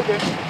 Okay.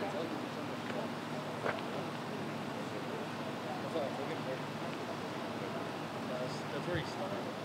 That's where he started.